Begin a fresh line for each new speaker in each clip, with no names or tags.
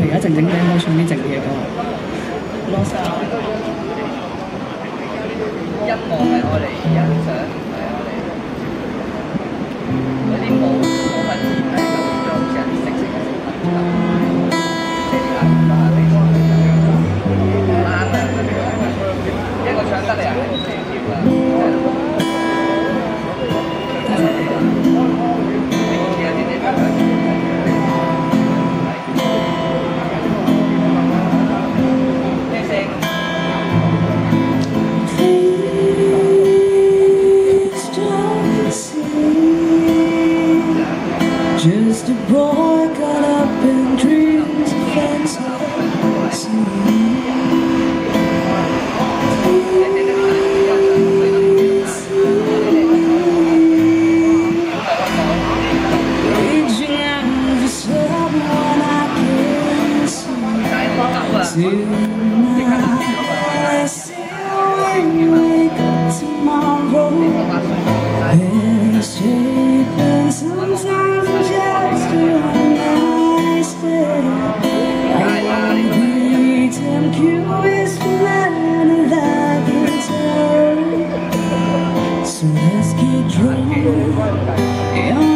而家靜整聽，冇上啲整嘢喎。追逐。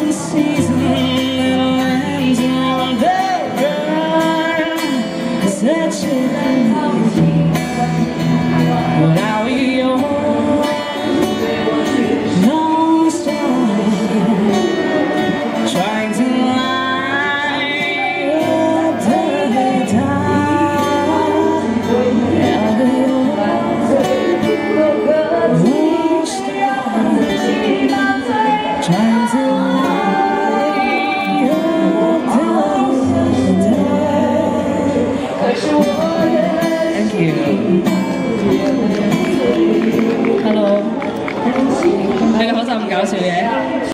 doesn't seize Such a Thank you. Hello. 哪個口罩咁搞笑嘅？